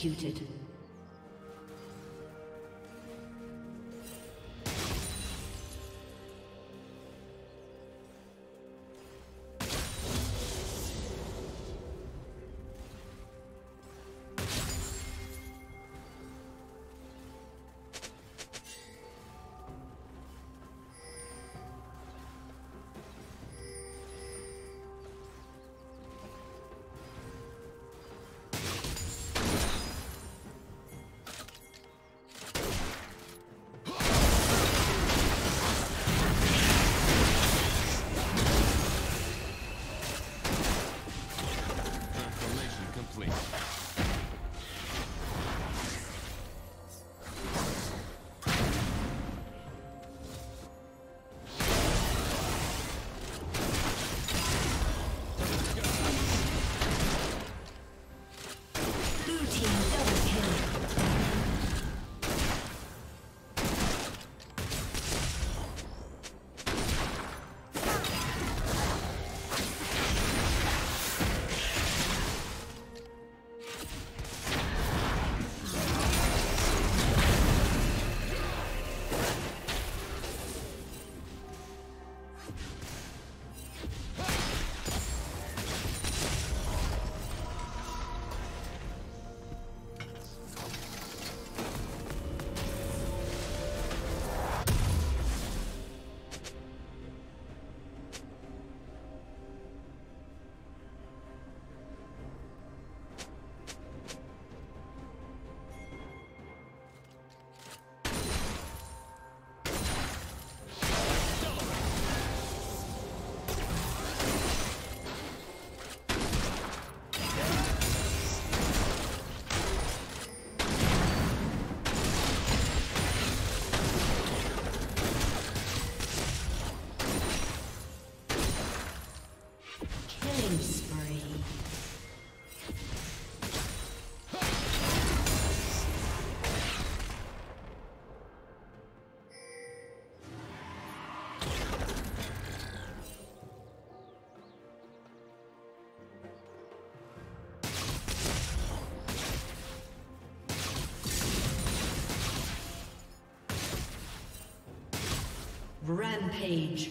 Executed. Rampage.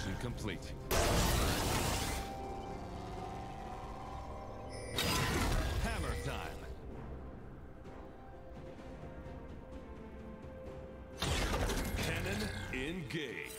Mission complete. Hammer time. Cannon engage.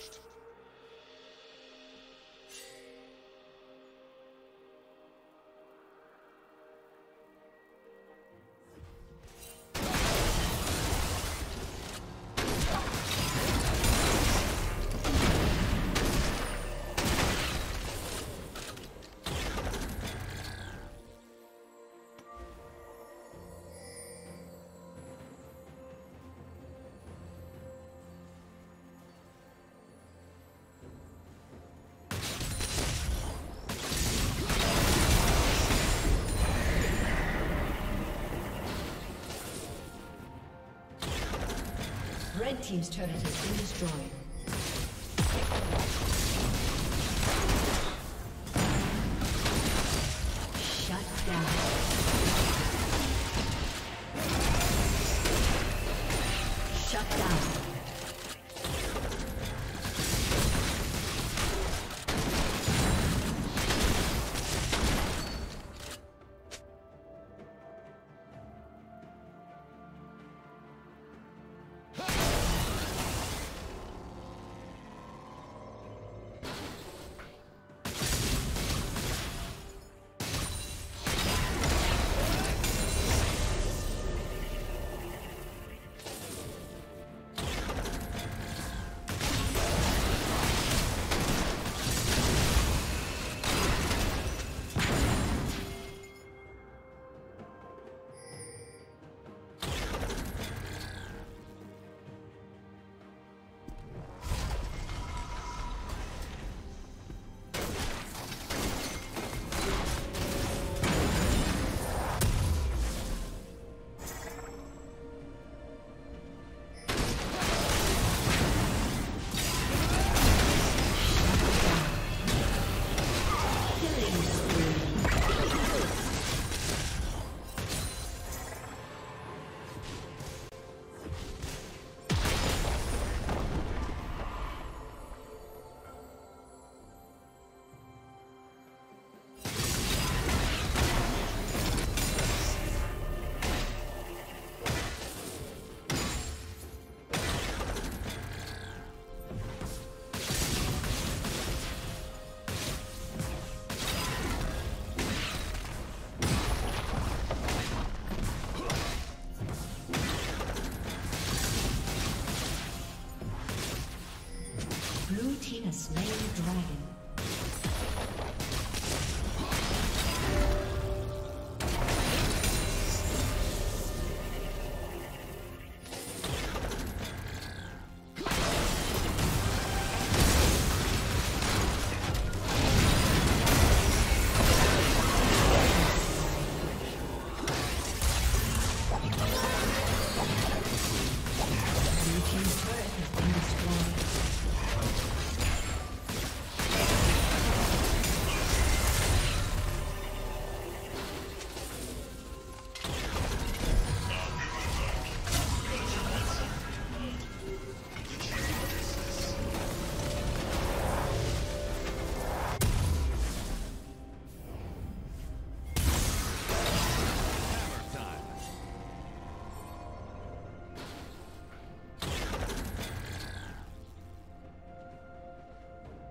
Red Team's turret has been destroyed.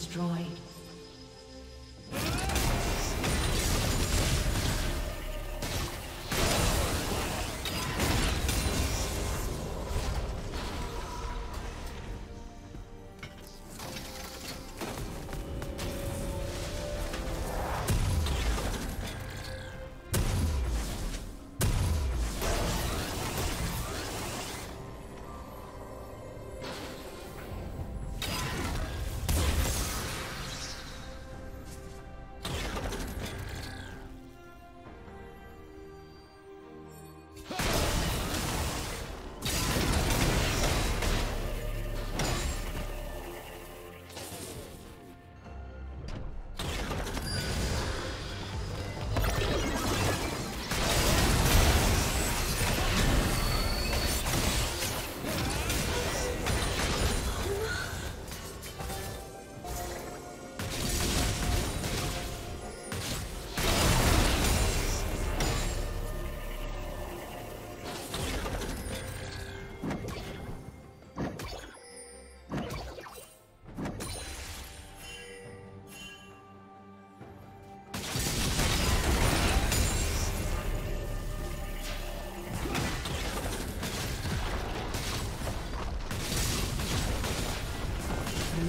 destroyed.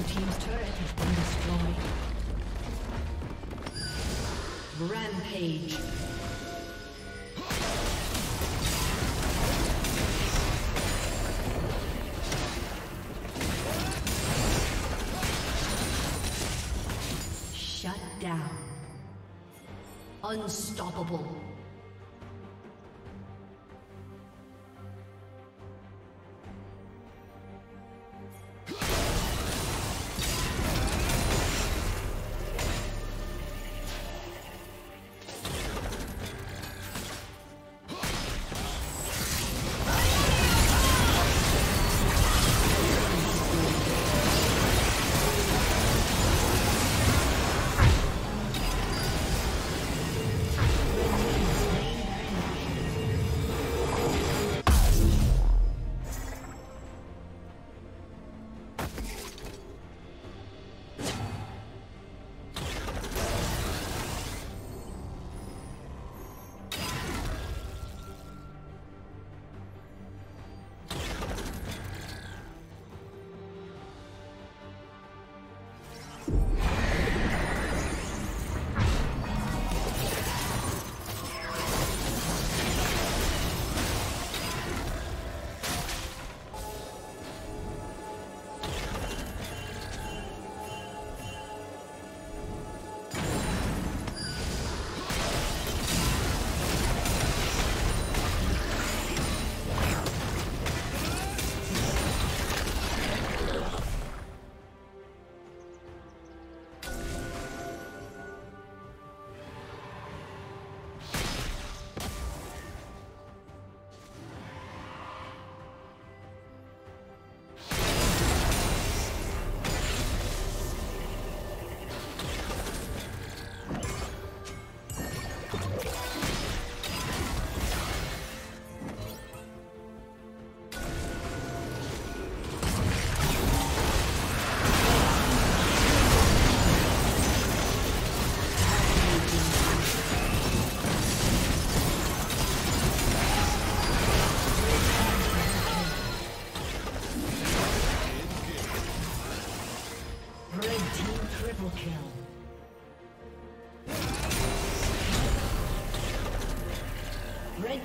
Blue Team's turret has been destroyed. Rampage. Shut down. Unstoppable.